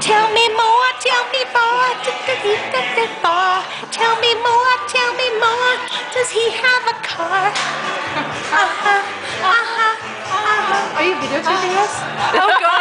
Tell me more, tell me more. Tell me more, tell me more. Does he have a car? Uh-huh, uh-huh, uh-huh. Are you videotaping us? Oh God.